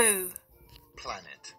Who? Planet.